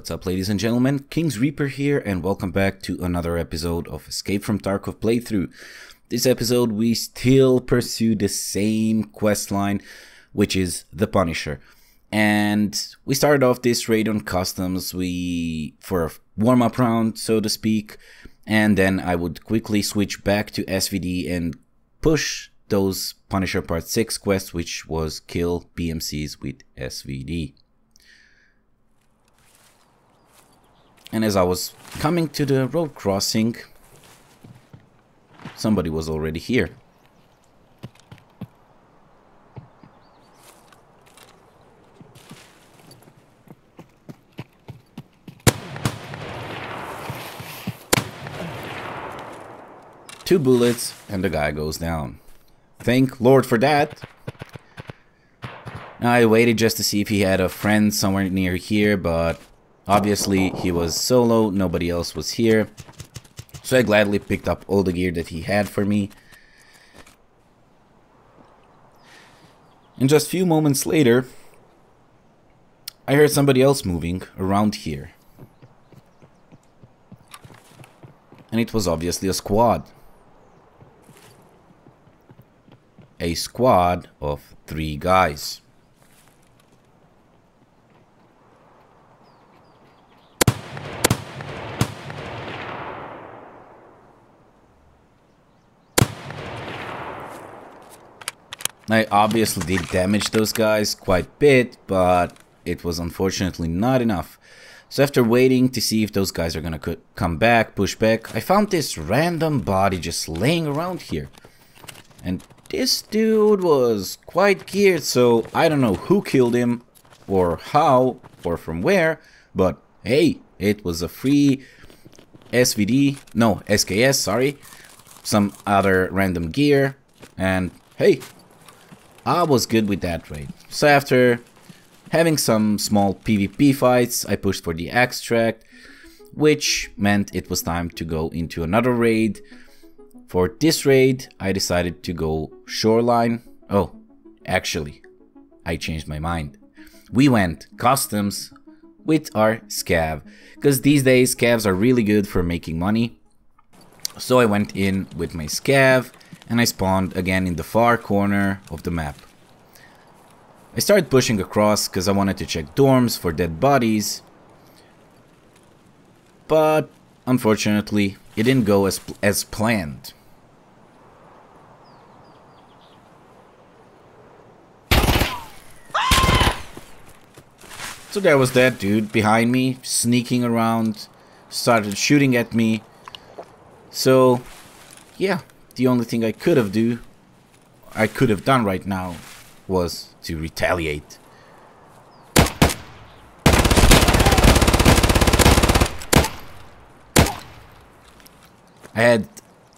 What's up ladies and gentlemen, King's Reaper here and welcome back to another episode of Escape from Tarkov playthrough. This episode we still pursue the same quest line, which is the Punisher. And we started off this raid on customs, we for a warm-up round, so to speak, and then I would quickly switch back to SVD and push those Punisher Part 6 quests, which was kill PMCs with SVD. And as I was coming to the road crossing, somebody was already here. Two bullets and the guy goes down. Thank Lord for that. I waited just to see if he had a friend somewhere near here, but Obviously, he was solo, nobody else was here. So I gladly picked up all the gear that he had for me. And just a few moments later, I heard somebody else moving around here. And it was obviously a squad. A squad of three guys. I obviously did damage those guys quite a bit, but it was unfortunately not enough. So after waiting to see if those guys are gonna come back, push back, I found this random body just laying around here. And this dude was quite geared, so I don't know who killed him, or how, or from where, but hey, it was a free SVD, no, SKS, sorry, some other random gear, and hey, I was good with that raid. So after having some small PvP fights, I pushed for the extract, which meant it was time to go into another raid. For this raid, I decided to go shoreline. Oh, actually, I changed my mind. We went customs with our scav, because these days scavs are really good for making money. So I went in with my scav and I spawned again in the far corner of the map. I started pushing across because I wanted to check dorms for dead bodies, but unfortunately it didn't go as, as planned. So there was that dude behind me, sneaking around, started shooting at me. So, yeah, the only thing I could have do, I could have done right now, was to retaliate. I had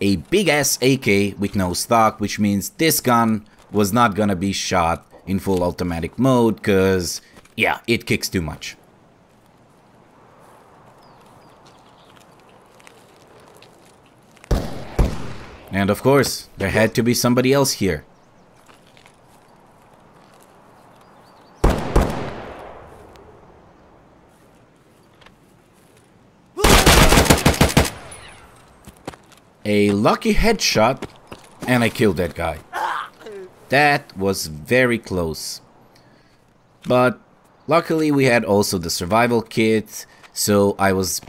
a big ass AK with no stock, which means this gun was not gonna be shot in full automatic mode, cause yeah, it kicks too much. And of course, there had to be somebody else here. A lucky headshot and I killed that guy. That was very close. But luckily we had also the survival kit, so I was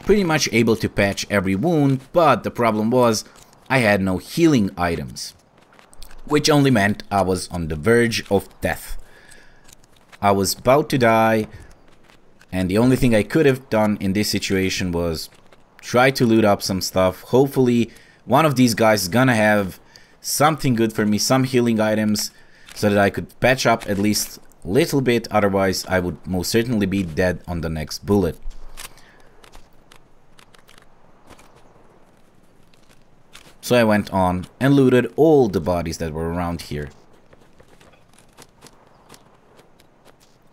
pretty much able to patch every wound, but the problem was I had no healing items, which only meant I was on the verge of death. I was about to die, and the only thing I could have done in this situation was try to loot up some stuff. Hopefully, one of these guys is gonna have something good for me, some healing items, so that I could patch up at least a little bit, otherwise I would most certainly be dead on the next bullet. So I went on and looted all the bodies that were around here.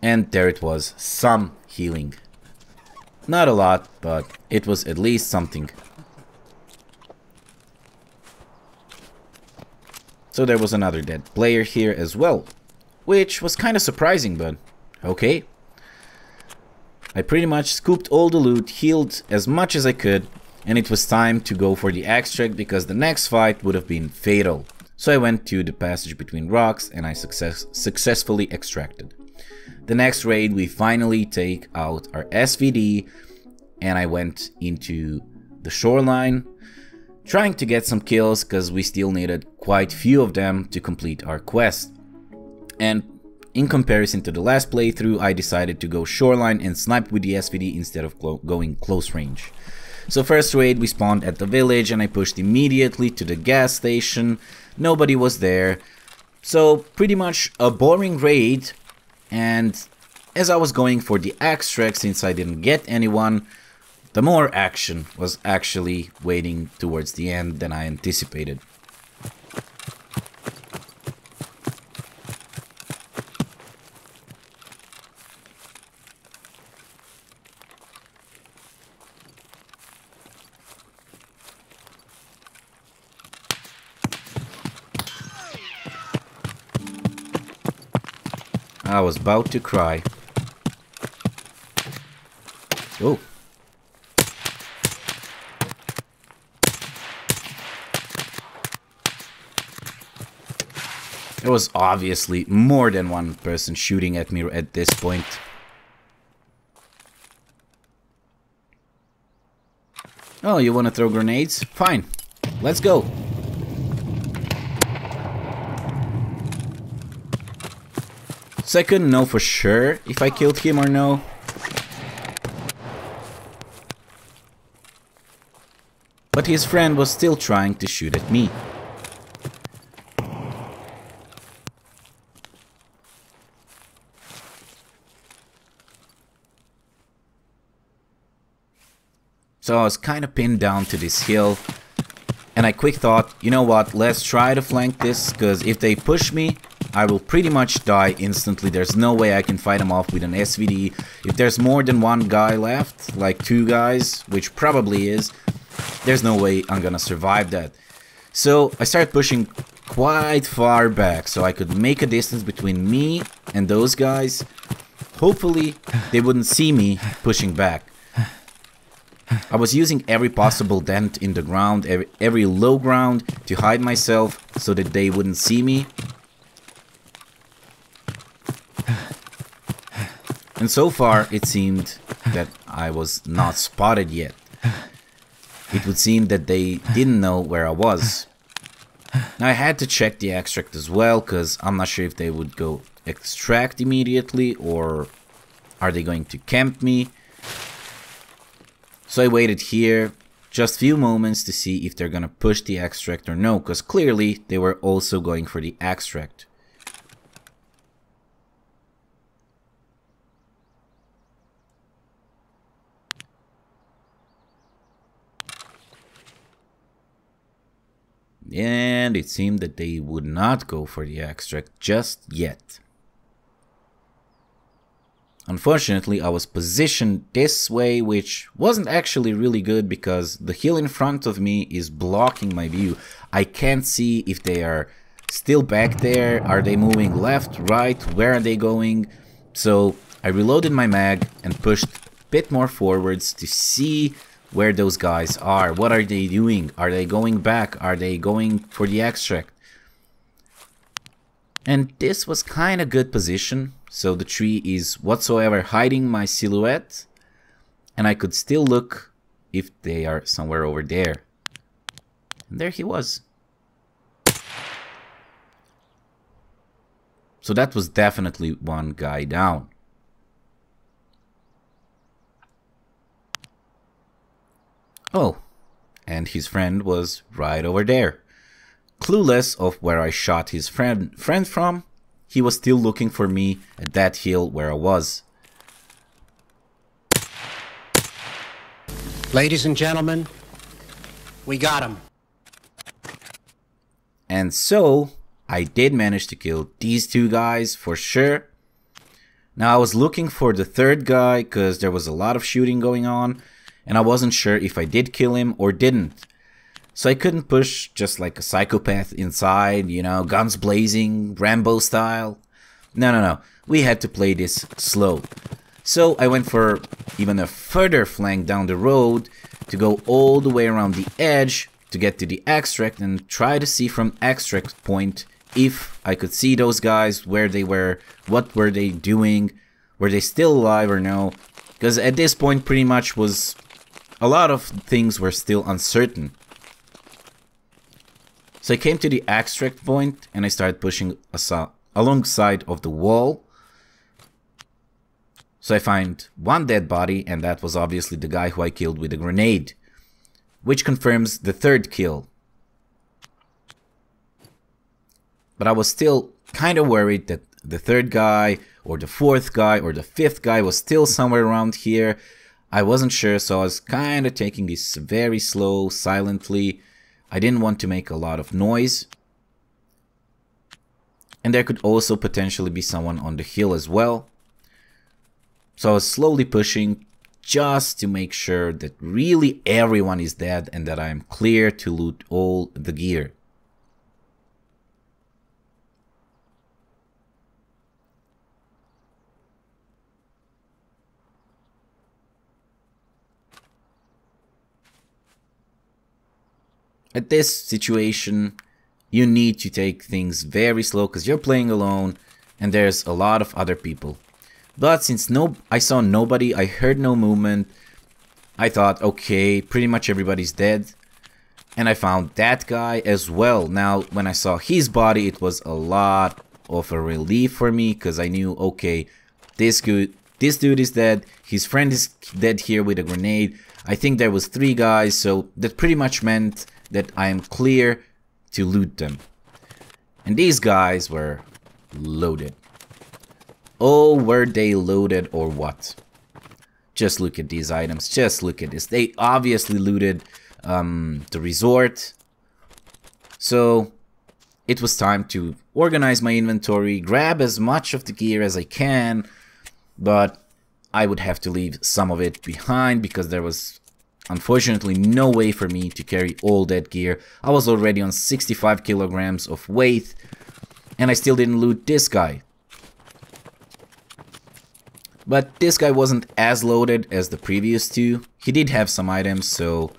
And there it was, some healing. Not a lot, but it was at least something. So there was another dead player here as well, which was kind of surprising, but okay. I pretty much scooped all the loot, healed as much as I could, and it was time to go for the extract because the next fight would have been fatal. So I went to the passage between rocks and I success successfully extracted. The next raid we finally take out our SVD and I went into the shoreline trying to get some kills because we still needed quite few of them to complete our quest. And in comparison to the last playthrough, I decided to go shoreline and snipe with the SVD instead of going close range. So first raid we spawned at the village and I pushed immediately to the gas station. Nobody was there. So pretty much a boring raid and as I was going for the extract since I didn't get anyone, the more action was actually waiting towards the end than I anticipated. I was about to cry. Oh. There was obviously more than one person shooting at me at this point. Oh, you want to throw grenades? Fine. Let's go. So I couldn't know for sure if I killed him or no. But his friend was still trying to shoot at me. So I was kind of pinned down to this hill. And I quick thought, you know what, let's try to flank this, because if they push me, I will pretty much die instantly. There's no way I can fight him off with an SVD. If there's more than one guy left, like two guys, which probably is, there's no way I'm gonna survive that. So I started pushing quite far back so I could make a distance between me and those guys. Hopefully they wouldn't see me pushing back. I was using every possible dent in the ground, every, every low ground to hide myself so that they wouldn't see me. And so far, it seemed that I was not spotted yet. It would seem that they didn't know where I was. Now I had to check the extract as well, because I'm not sure if they would go extract immediately, or are they going to camp me. So I waited here just few moments to see if they're gonna push the extract or no, because clearly they were also going for the extract. And it seemed that they would not go for the extract just yet. Unfortunately, I was positioned this way, which wasn't actually really good because the hill in front of me is blocking my view. I can't see if they are still back there, are they moving left, right, where are they going? So I reloaded my mag and pushed a bit more forwards to see where those guys are. What are they doing? Are they going back? Are they going for the extract? And this was kind of good position. So the tree is whatsoever hiding my silhouette. And I could still look if they are somewhere over there. And there he was. So that was definitely one guy down. Oh, and his friend was right over there. Clueless of where I shot his friend, friend from, he was still looking for me at that hill where I was. Ladies and gentlemen, we got him. And so, I did manage to kill these two guys for sure. Now I was looking for the third guy because there was a lot of shooting going on and I wasn't sure if I did kill him or didn't. So I couldn't push just like a psychopath inside, you know, guns blazing, Rambo style. No, no, no. We had to play this slow. So I went for even a further flank down the road to go all the way around the edge to get to the extract and try to see from extract point if I could see those guys, where they were, what were they doing, were they still alive or no. Because at this point pretty much was a lot of things were still uncertain. So I came to the extract point and I started pushing alongside of the wall. So I find one dead body and that was obviously the guy who I killed with a grenade. Which confirms the third kill. But I was still kind of worried that the third guy or the fourth guy or the fifth guy was still somewhere around here. I wasn't sure so I was kind of taking this very slow, silently I didn't want to make a lot of noise. And there could also potentially be someone on the hill as well. So I was slowly pushing just to make sure that really everyone is dead and that I am clear to loot all the gear. At this situation, you need to take things very slow because you're playing alone and there's a lot of other people. But since no, I saw nobody, I heard no movement, I thought, okay, pretty much everybody's dead. And I found that guy as well. Now, when I saw his body, it was a lot of a relief for me because I knew, okay, this good, this dude is dead, his friend is dead here with a grenade. I think there was three guys, so that pretty much meant that I am clear to loot them. And these guys were loaded. Oh, were they loaded or what? Just look at these items. Just look at this. They obviously looted um, the resort. So it was time to organize my inventory, grab as much of the gear as I can, but I would have to leave some of it behind because there was Unfortunately, no way for me to carry all that gear. I was already on 65 kilograms of weight, and I still didn't loot this guy. But this guy wasn't as loaded as the previous two. He did have some items, so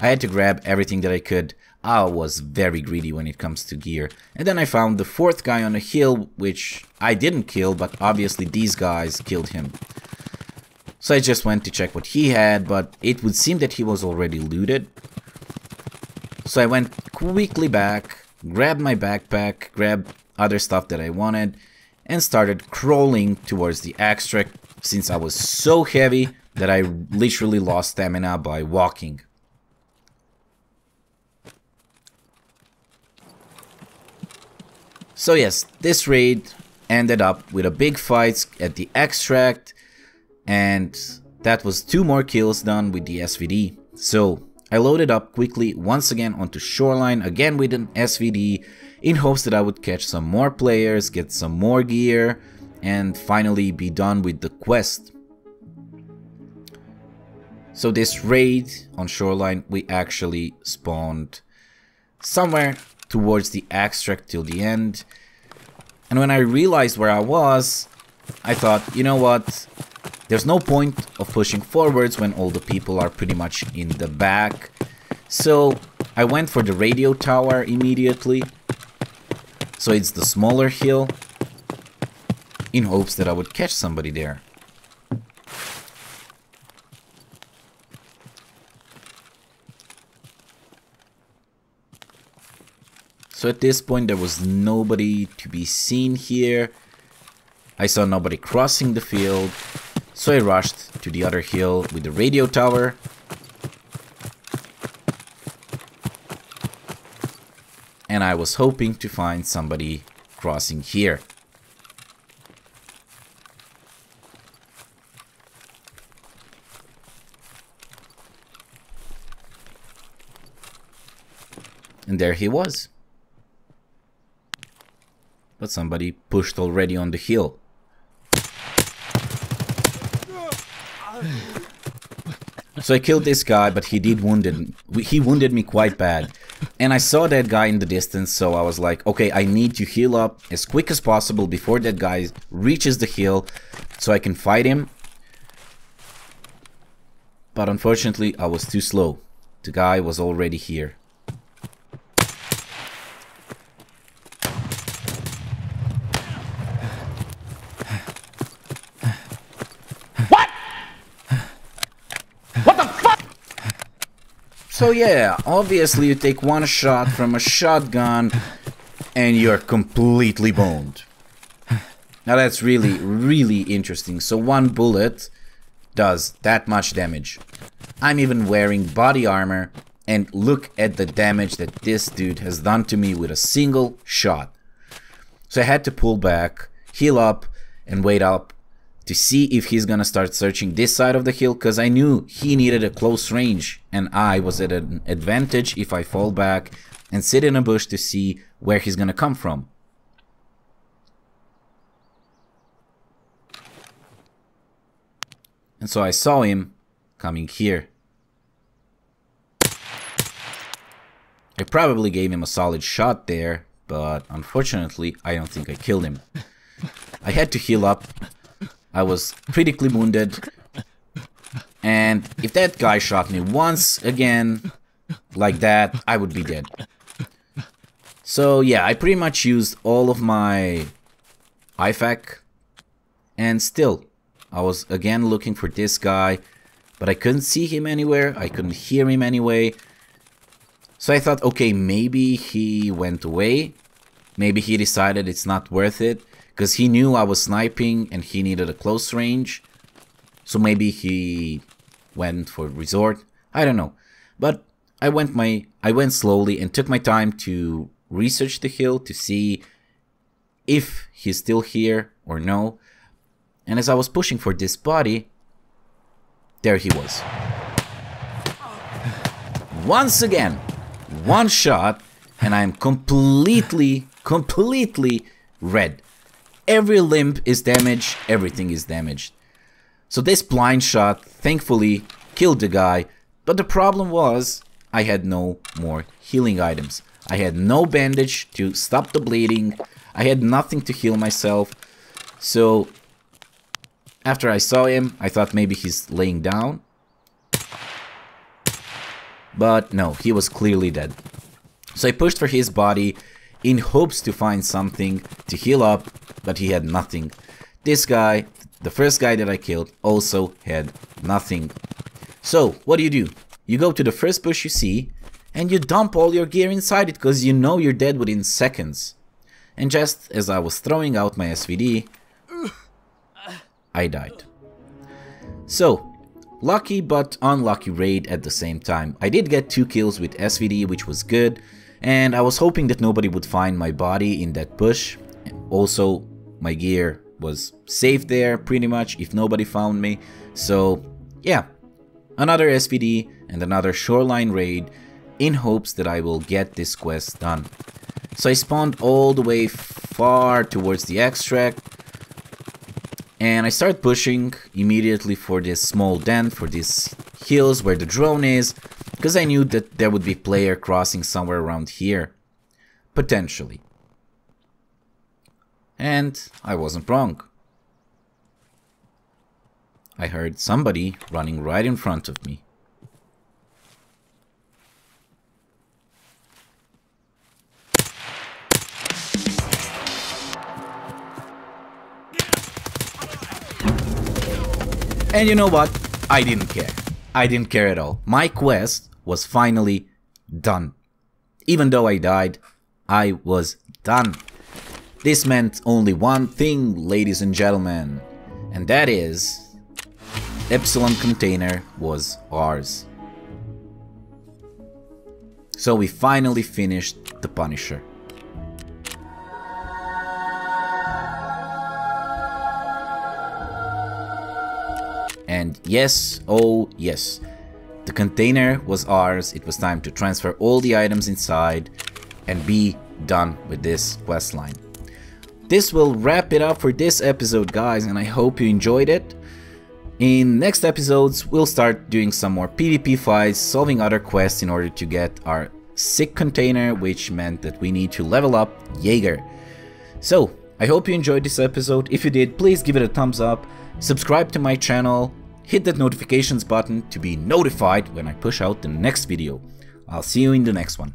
I had to grab everything that I could. I was very greedy when it comes to gear. And then I found the fourth guy on a hill, which I didn't kill, but obviously these guys killed him. So I just went to check what he had, but it would seem that he was already looted. So I went quickly back, grabbed my backpack, grabbed other stuff that I wanted, and started crawling towards the extract since I was so heavy that I literally lost stamina by walking. So yes, this raid ended up with a big fight at the extract and that was two more kills done with the SVD. So I loaded up quickly once again onto Shoreline, again with an SVD, in hopes that I would catch some more players, get some more gear, and finally be done with the quest. So this raid on Shoreline, we actually spawned somewhere towards the extract till the end. And when I realized where I was, I thought, you know what, there's no point of pushing forwards when all the people are pretty much in the back. So I went for the radio tower immediately. So it's the smaller hill. In hopes that I would catch somebody there. So at this point there was nobody to be seen here. I saw nobody crossing the field. So I rushed to the other hill with the radio tower. And I was hoping to find somebody crossing here. And there he was. But somebody pushed already on the hill. So I killed this guy, but he did wounded. He wounded me quite bad, and I saw that guy in the distance. So I was like, okay, I need to heal up as quick as possible before that guy reaches the hill, so I can fight him. But unfortunately, I was too slow. The guy was already here. So yeah, obviously you take one shot from a shotgun and you're completely boned. Now that's really, really interesting. So one bullet does that much damage. I'm even wearing body armor and look at the damage that this dude has done to me with a single shot. So I had to pull back, heal up, and wait up to see if he's gonna start searching this side of the hill because I knew he needed a close range and I was at an advantage if I fall back and sit in a bush to see where he's gonna come from. And so I saw him coming here. I probably gave him a solid shot there, but unfortunately I don't think I killed him. I had to heal up. I was critically wounded. And if that guy shot me once again, like that, I would be dead. So yeah, I pretty much used all of my IFAK. And still, I was again looking for this guy, but I couldn't see him anywhere. I couldn't hear him anyway. So I thought, okay, maybe he went away. Maybe he decided it's not worth it because he knew I was sniping and he needed a close range. So maybe he went for resort. I don't know. But I went my I went slowly and took my time to research the hill to see if he's still here or no. And as I was pushing for this body, there he was. Once again, one shot, and I'm completely, completely red. Every limb is damaged, everything is damaged. So this blind shot, thankfully, killed the guy, but the problem was, I had no more healing items. I had no bandage to stop the bleeding, I had nothing to heal myself, so after I saw him, I thought maybe he's laying down. But no, he was clearly dead. So I pushed for his body in hopes to find something to heal up, but he had nothing. This guy, the first guy that I killed, also had nothing. So, what do you do? You go to the first bush you see, and you dump all your gear inside it because you know you're dead within seconds. And just as I was throwing out my SVD, I died. So, lucky but unlucky raid at the same time. I did get 2 kills with SVD which was good and I was hoping that nobody would find my body in that bush. Also, my gear was safe there pretty much if nobody found me. So, yeah, another SVD and another shoreline raid in hopes that I will get this quest done. So I spawned all the way far towards the extract and I start pushing immediately for this small den, for these hills where the drone is, because I knew that there would be player crossing somewhere around here. Potentially. And I wasn't wrong. I heard somebody running right in front of me. And you know what? I didn't care. I didn't care at all. My quest was finally done. Even though I died, I was done. This meant only one thing, ladies and gentlemen, and that is Epsilon container was ours. So we finally finished the Punisher. And yes, oh yes, the container was ours. It was time to transfer all the items inside and be done with this quest line. This will wrap it up for this episode, guys, and I hope you enjoyed it. In next episodes, we'll start doing some more PvP fights, solving other quests in order to get our sick container, which meant that we need to level up Jaeger. So, I hope you enjoyed this episode. If you did, please give it a thumbs up, subscribe to my channel, hit that notifications button to be notified when I push out the next video. I'll see you in the next one.